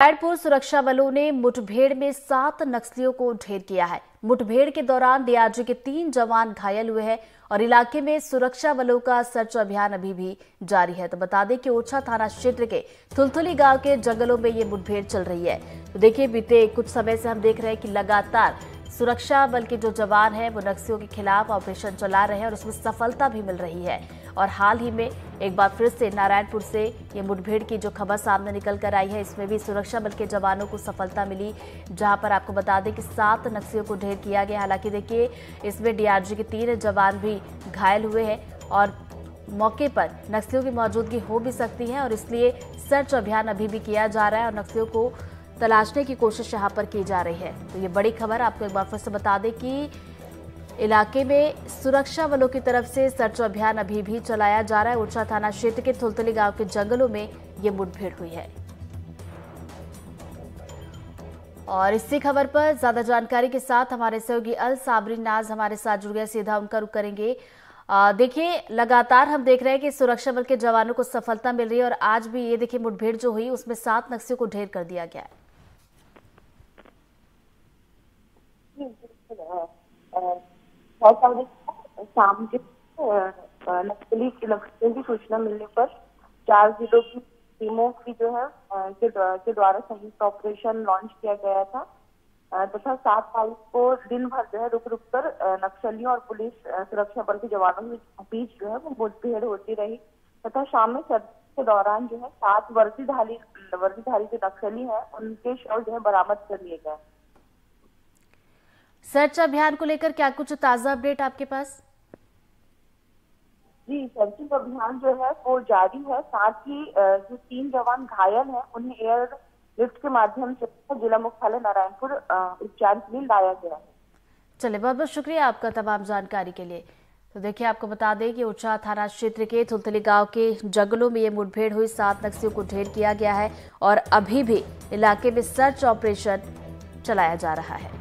नारायणपुर सुरक्षा बलों ने मुठभेड़ में सात नक्सलियों को ढेर किया है। मुठभेड़ के दौरान डीआरजी के तीन जवान घायल हुए हैं और इलाके में सुरक्षा बलों का सर्च अभियान अभी भी जारी है। तो बता दें कि ओछा थाना क्षेत्र के थुलथुली गाँव के जंगलों में ये मुठभेड़ चल रही है। तो देखिए, बीते कुछ समय से हम देख रहे हैं कि लगातार सुरक्षा बल के जो जवान हैं, वो नक्सलियों के खिलाफ ऑपरेशन चला रहे हैं और उसमें सफलता भी मिल रही है। और हाल ही में एक बार फिर से नारायणपुर से ये मुठभेड़ की जो खबर सामने निकल कर आई है, इसमें भी सुरक्षा बल के जवानों को सफलता मिली, जहाँ पर आपको बता दें कि सात नक्सलियों को ढेर किया गया हालाँकि देखिए, इसमें डीआरजी के तीन जवान भी घायल हुए हैं और मौके पर नक्सलियों की मौजूदगी हो भी सकती है और इसलिए सर्च अभियान अभी भी किया जा रहा है और नक्सलियों को तलाशने की कोशिश यहाँ पर की जा रही है। तो ये बड़ी खबर आपको एक बार फिर से बता दें कि इलाके में सुरक्षा बलों की तरफ़ से सर्च अभियान अभी भी चलाया जा रहा है। उर्चा थाना क्षेत्र के थुलतली गाँव के जंगलों में ये मुठभेड़ हुई है। और इसी खबर पर ज़्यादा जानकारी के साथ हमारे सहयोगी अल साबरी नाज हमारे साथ जुड़ गए। सीधा उनका रुख करेंगे। देखिए, लगातार हम देख रहे हैं कि सुरक्षा बल के जवानों को सफलता मिल रही है और आज भी ये देखिए मुठभेड़ जो हुई, उसमें सात नक्सलियों को ढेर कर दिया गया है। शाम के नक्सली नक्सलियों की सूचना मिलने पर चार जिलों की टीमों की जो है के द्वारा संयुक्त ऑपरेशन लॉन्च किया गया था। तथा सात तारीख को दिन भर जो है रुक रुक कर नक्सलियों और पुलिस सुरक्षा बल के जवानों के बीच जो है, वो मुठभेड़ होती रही। तथा शाम में सर्दी के दौरान जो है, सात वर्दीधारी वर्दीधारी जो नक्सली है, उनके शव जो है बरामद कर लिए गए। सर्च अभियान को लेकर क्या कुछ ताज़ा अपडेट आपके पास? जी सर्चिंग अभियान जो है वो जारी है। साथ ही जो तीन जवान घायल हैं उन्हें एयर लिफ्ट के माध्यम से जिला मुख्यालय नारायणपुर उपचार के लिए लाया गया है। चलिए बहुत बहुत शुक्रिया आपका तमाम जानकारी के लिए। तो देखिए आपको बता दें कि उच्चा थाना क्षेत्र के थुलथली गाँव के जंगलों में ये मुठभेड़ हुई सात नक्सलियों को ढेर किया गया है और अभी भी इलाके में सर्च ऑपरेशन चलाया जा रहा है।